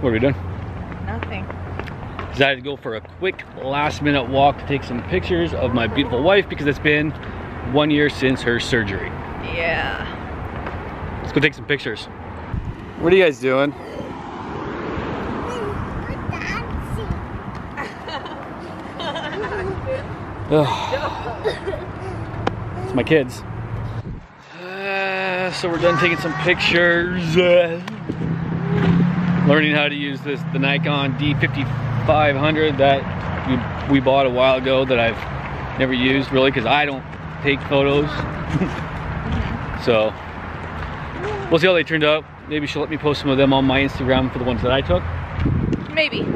What are we doing? Nothing. Decided to go for a quick last minute walk to take some pictures of my beautiful wife because it's been one year since her surgery. Yeah. Let's go take some pictures. What are you guys doing? Ugh. it's my kids. Uh, so we're done taking some pictures. Uh, learning how to use this the Nikon D5500 that we, we bought a while ago that I've never used really because I don't take photos. so we'll see how they turned out. Maybe she'll let me post some of them on my Instagram for the ones that I took. Maybe.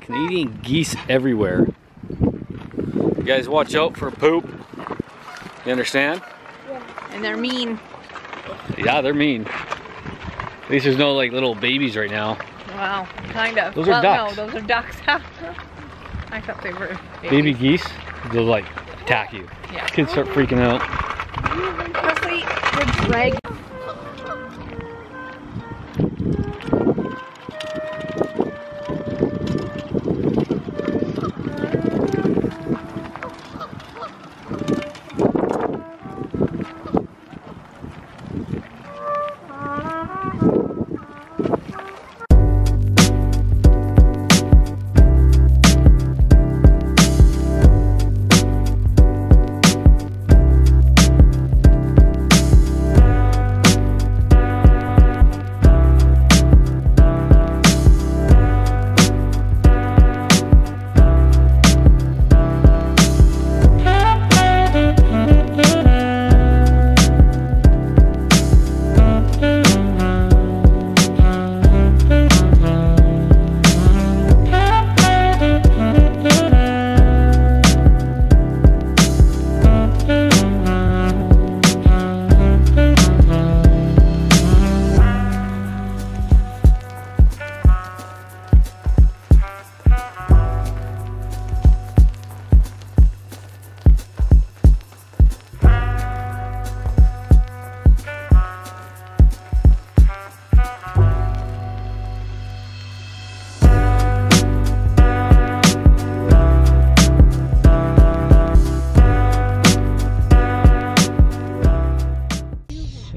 Canadian geese everywhere. You guys watch out for poop. You understand? Yeah. And they're mean. Yeah, they're mean. At least there's no like little babies right now. Wow, kind of. Those are ducks. no, those are ducks. I thought they were babies. Baby geese, they'll like attack you. Yeah. Kids start freaking out. Presley, the drag.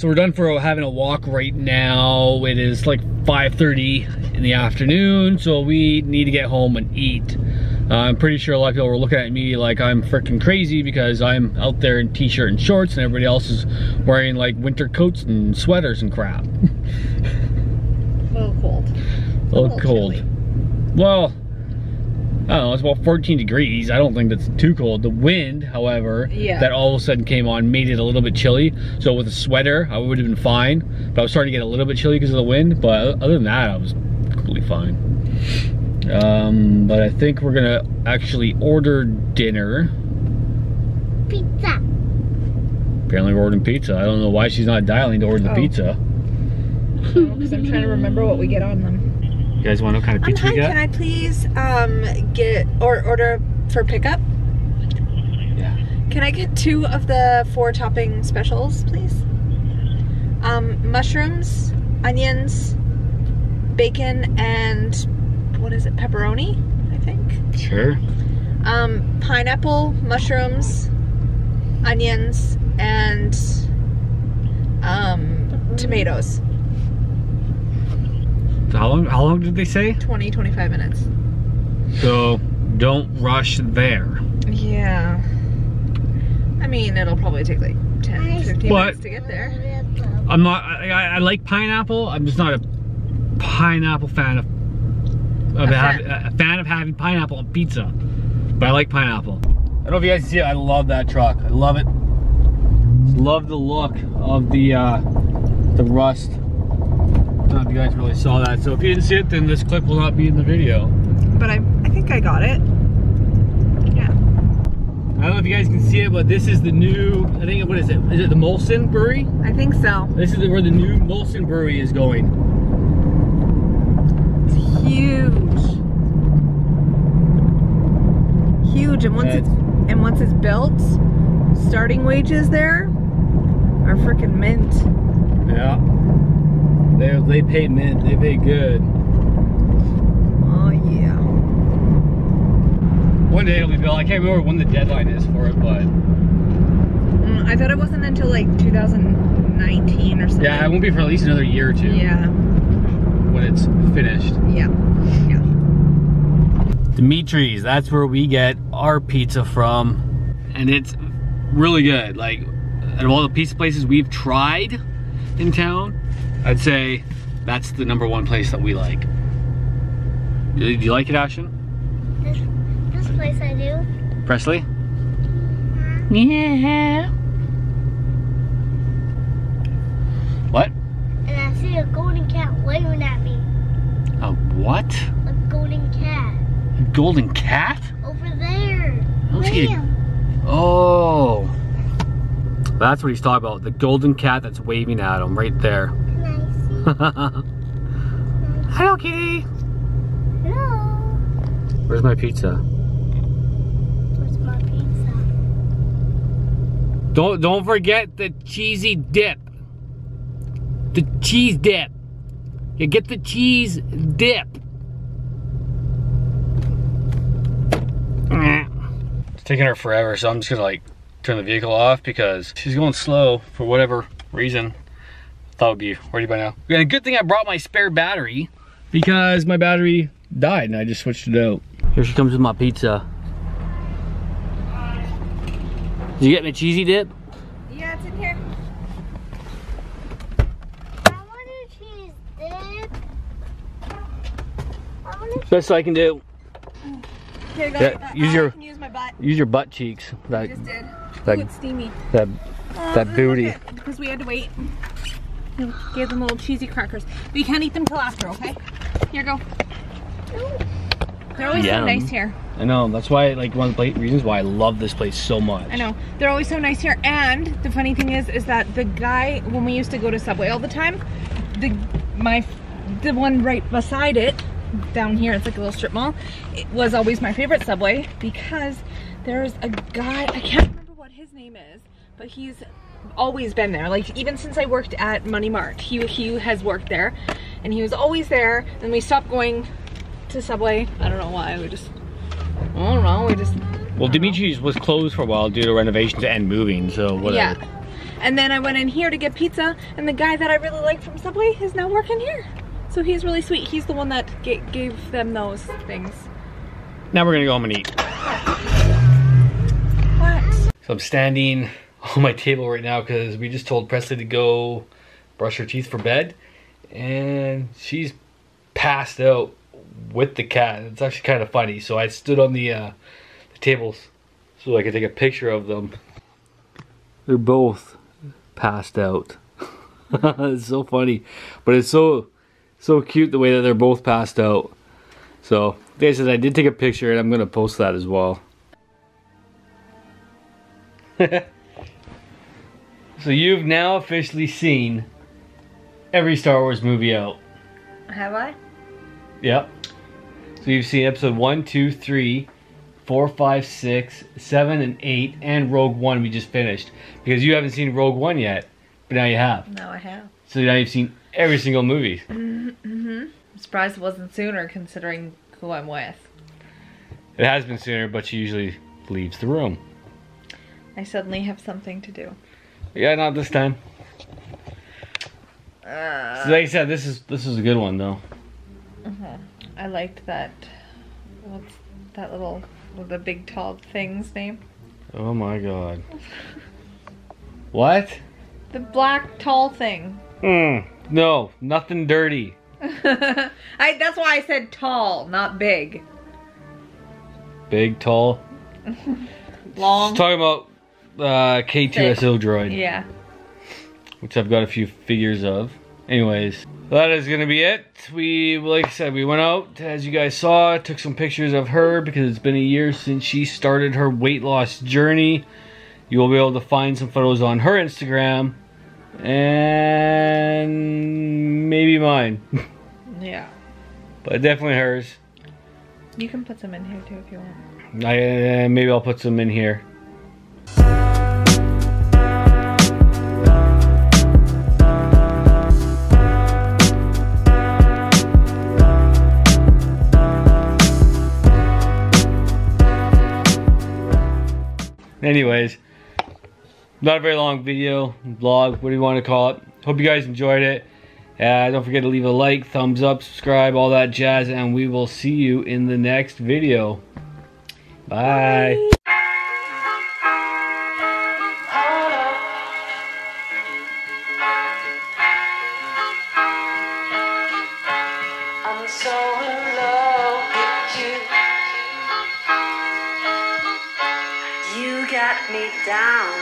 So we're done for having a walk right now. It is like 5.30 in the afternoon, so we need to get home and eat. Uh, I'm pretty sure a lot of people were looking at me like I'm freaking crazy because I'm out there in t-shirt and shorts and everybody else is wearing like winter coats and sweaters and crap. A little cold. A little little cold. chilly. Well, I don't know, it's about 14 degrees. I don't think that's too cold. The wind, however, Yeah. that all of a sudden came on made it a little bit chilly. So with a sweater, I would have been fine. But I was starting to get a little bit chilly because of the wind. But other than that, I was completely fine. Um, but I think we're gonna actually order dinner. Pizza. Apparently we're ordering pizza. I don't know why she's not dialing to order the Oh. pizza. Because I'm trying to remember what we get on them. You guys want to know what kind of Um, pizza hi, we got? can I please um get or order for pickup? Yeah. Can I get two of the four topping specials, please? Um, mushrooms, onions, bacon, and what is it? Pepperoni, I think. Sure. Um, pineapple, mushrooms, onions, and um, tomatoes. How long? How long did they say? 20, 25 minutes. So don't rush there. Yeah. I mean, it'll probably take like 10, 15 What? minutes to get there. I'm not. I, I I like pineapple. I'm just not a pineapple fan of. of A hav- fan. a fan of having pineapple on pizza, but I like pineapple. I don't know if you guys see it. I love that truck. I love it. Love the look of the uh, the rust. I don't know if you guys really saw that. So if you didn't see it, then this clip will not be in the video. But I, I think I got it. Yeah. I don't know if you guys can see it, but this is the new. I think what is it? Is it the Molson Brewery? I think so. This is the, where the new Molson Brewery is going. It's huge. Huge. And once Yeah, it's and once it's built, starting wages there are freaking mint. Yeah. They pay mint. They pay good. Oh yeah. One day it'll be built. I can't remember when the deadline is for it, but Mm, I thought it wasn't until like 2019 or something. yeah, it won't be for at least another year or two Yeah. when it's finished. Yeah. Yeah. Dimitri's, that's where we get our pizza from. And it's really good. Like, out of all the pizza places we've tried in town, I'd say that's the number one place that we like. Do you like it, Ashton? This, this place I do. Presley? Mm-hmm. Yeah. What? And I see a golden cat waving at me. A what? A golden cat. A golden cat? Over there. Don't see it. Bam. Oh. That's what he's talking about. The golden cat that's waving at him right there. Can I see? Hello, kitty. Hello. Where's my pizza? Where's my pizza? Don't don't forget the cheesy dip. The cheese dip. You get the cheese dip. It's taking her forever, so I'm just gonna like turn the vehicle off because she's going slow for whatever reason. Thought would be ready by now. And a good thing I brought my spare battery because my battery died and I just switched it out. Here she comes with my pizza. Did you get my cheesy dip? Yeah, it's in here. I want a cheese dip. I want Best I can do. Here go. Yeah, Uh, use I your- can use my butt. Use your butt cheeks. I That just did. that Ooh, it's steamy. that Oh, that look booty. Because we had to wait. We Gave them little cheesy crackers. But you can't eat them till after, okay? Here go. They're always Yum. so nice here. I know. That's why like one of the pla- reasons why I love this place so much. I know. They're always so nice here. And the funny thing is, is that the guy when we used to go to Subway all the time, the my the one right beside it, down here, it's like a little strip mall. It was always my favorite Subway because there's a guy. I can't remember what his name is, but he's always been there. Like even since I worked at Money Mart, he he has worked there, and he was always there. And we stopped going to Subway. I don't know why. We just I don't know. We just Well, Dimitri's was closed for a while due to renovations and moving, so whatever. yeah. And then I went in here to get pizza, and the guy that I really like from Subway is now working here. So he's really sweet. He's the one that ga- gave them those things. Now we're gonna go home and eat. What? So I'm standing on my table right now because we just told Presley to go brush her teeth for bed, and she's passed out with the cat. It's actually kind of funny. So I stood on the uh, the tables so I could take a picture of them. They're both passed out. it's so funny, but it's so so cute the way that they're both passed out. So, they said, I did take a picture, and I'm gonna post that as well. So you've now officially seen every Star Wars movie out. Have I? Yep. So you've seen episode 1, 2, 3, 4, 5, 6, 7, and 8, and Rogue One we just finished. Because you haven't seen Rogue One yet, but now you have. Now I have. So now you've seen every single movie. Mm-hmm. I'm surprised it wasn't sooner considering who I'm with. It has been sooner, but she usually leaves the room. I suddenly have something to do. Yeah, not this time. Uh, So like I said, this is this is a good one though. I liked that. What's that little, the big tall thing's name? Oh my god. What? The black tall thing. Mm, no, nothing dirty. I. That's why I said tall, not big. Big, tall. Long. Talking about uh, K2SO droid, Yeah. which I've got a few figures of. Anyways, that is gonna be it. We, like I said, we went out as you guys saw, took some pictures of her because it's been a year since she started her weight loss journey. You will be able to find some photos on her Instagram and maybe mine, Yeah. but definitely hers. You can put some in here too if you want. I, uh, maybe I'll put some in here. Anyways, not a very long video, vlog, what do you want to call it. Hope you guys enjoyed it. Uh, don't forget to leave a like, thumbs up, subscribe, all that jazz, and we will see you in the next video. Bye. I'm down.